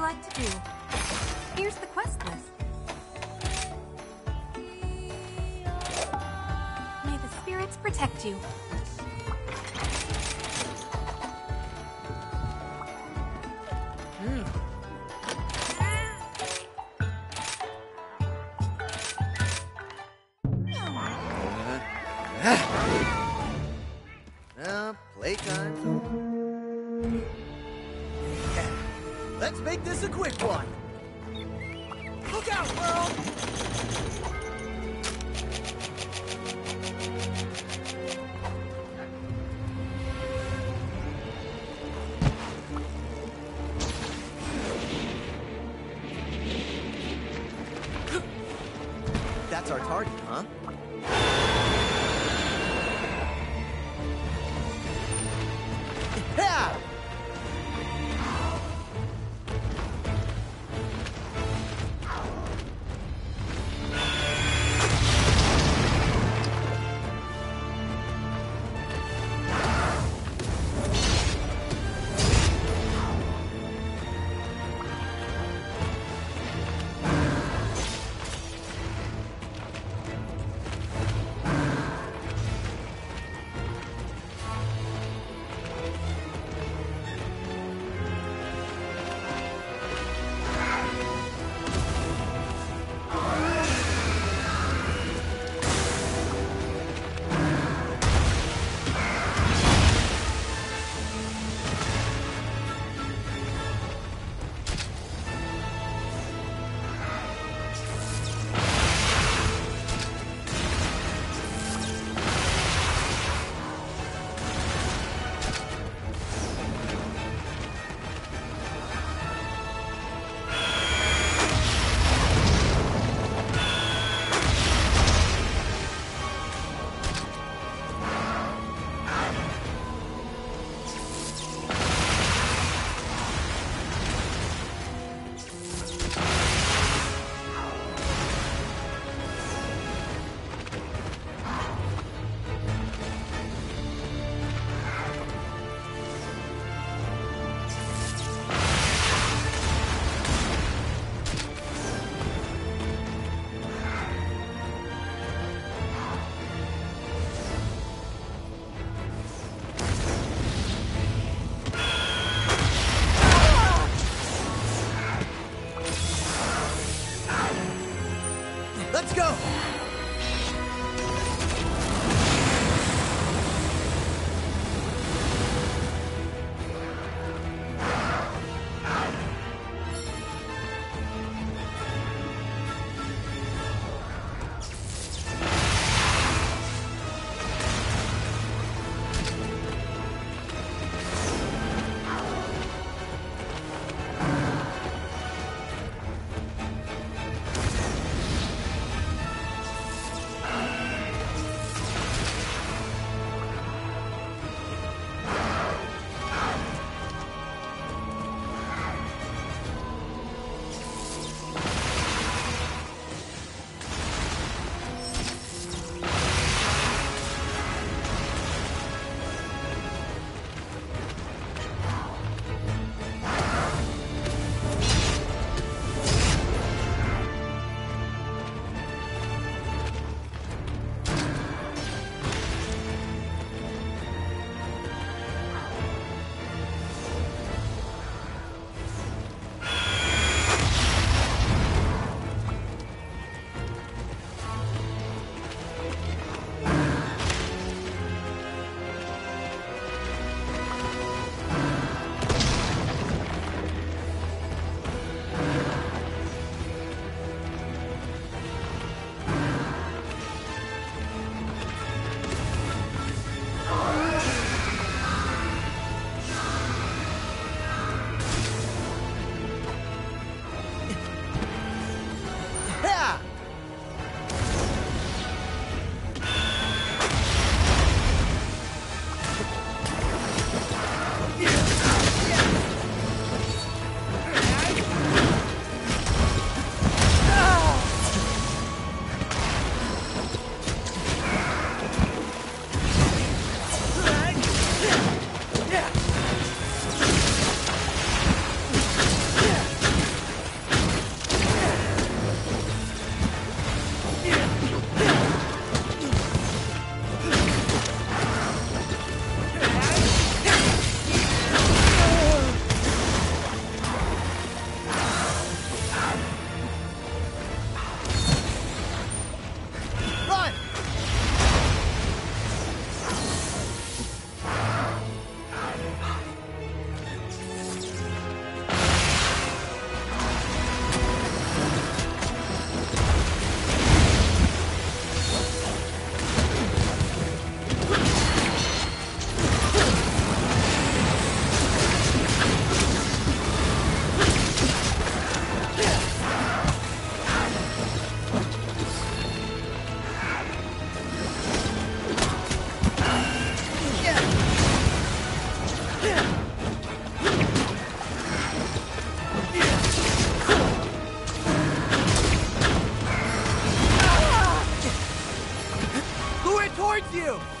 you like to do? Here's the quest list. May the spirits protect you. you!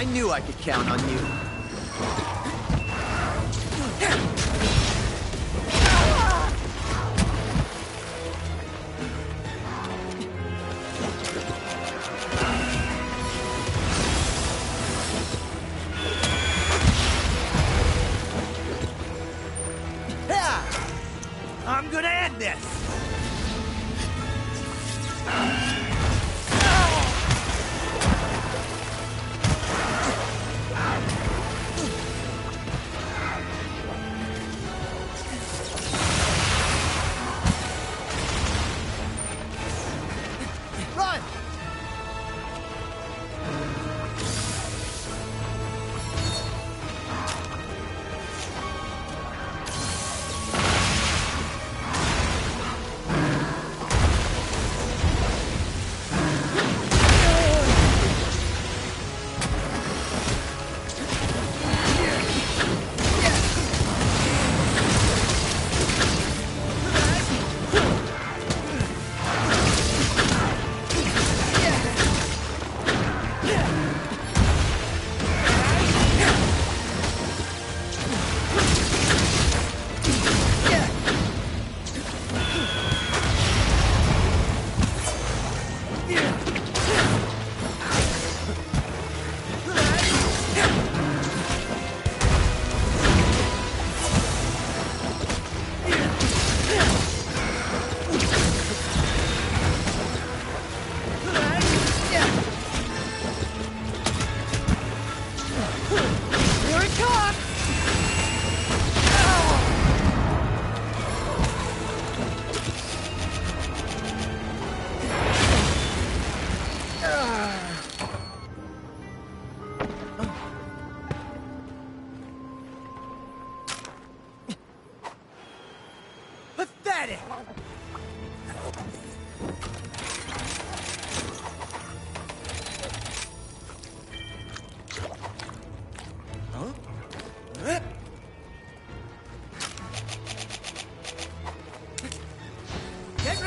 I knew I could count on you.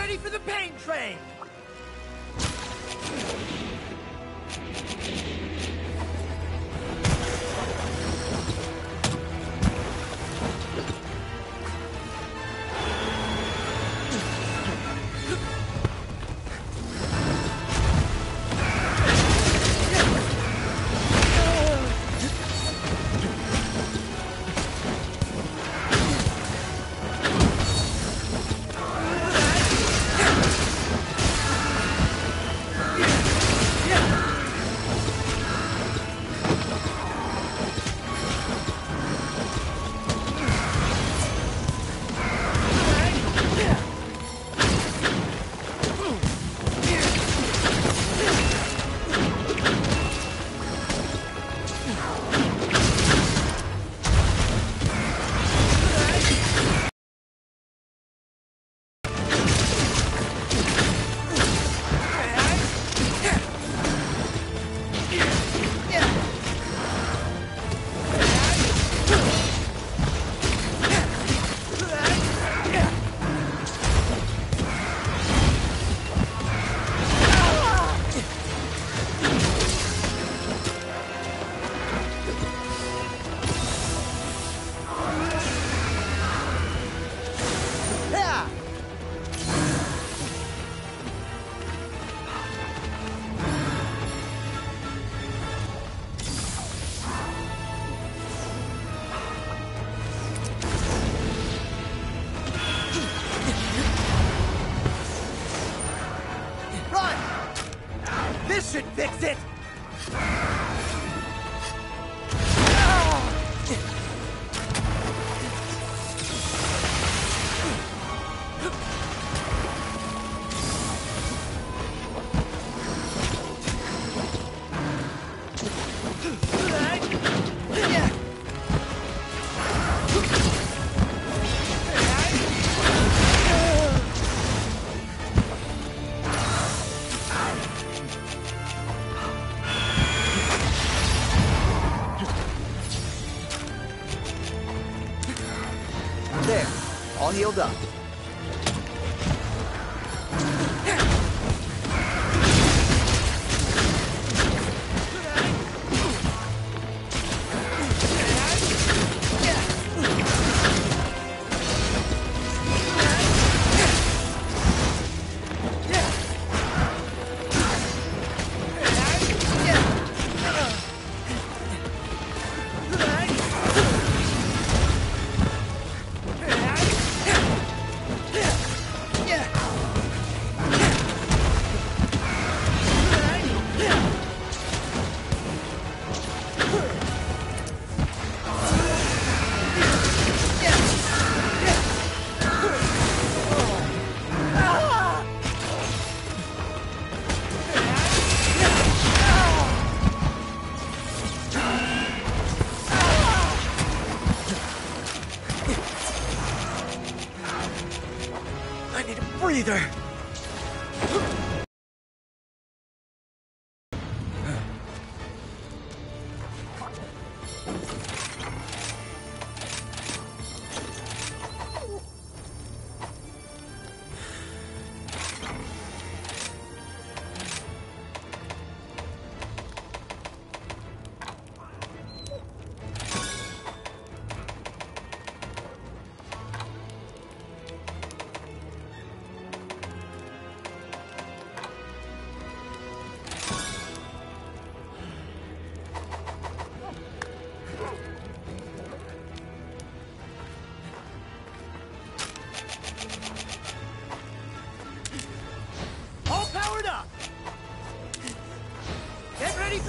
Ready for the pain train! This should fix it! All healed up.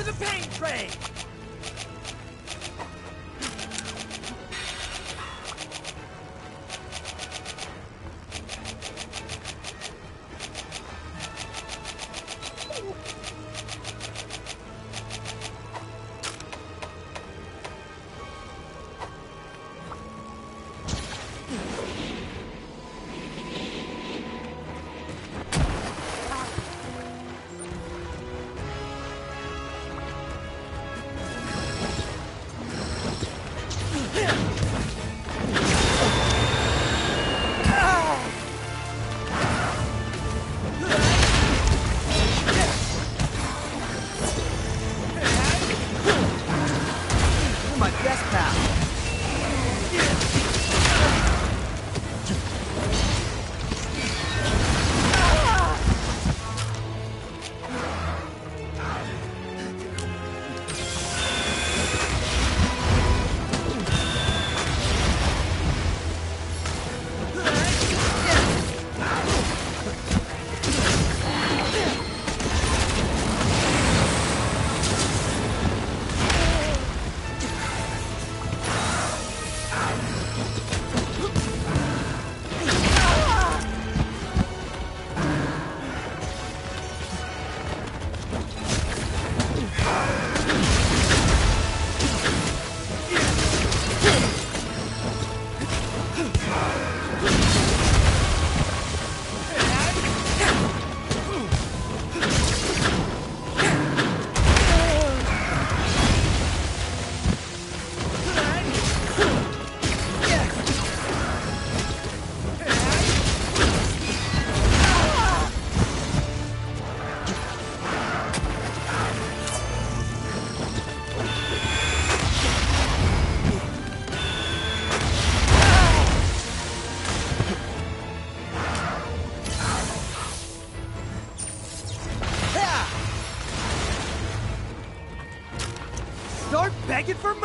The pain train.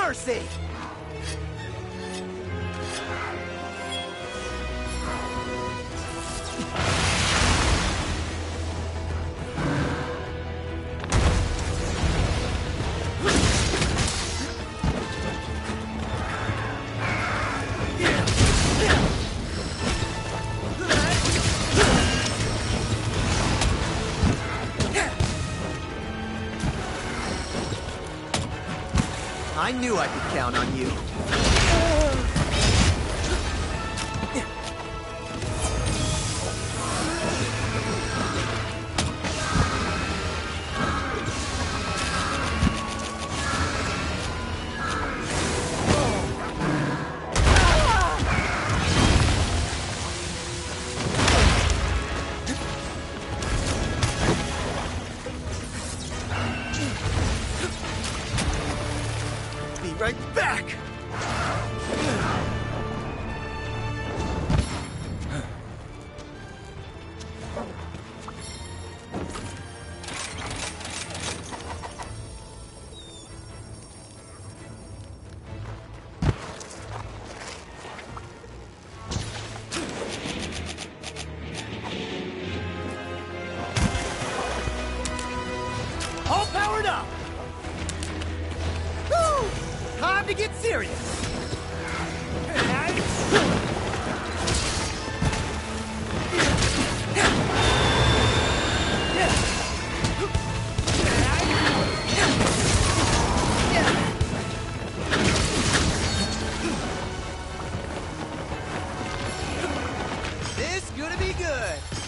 Mercy. I knew I could count on you. Be good.